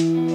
Bye.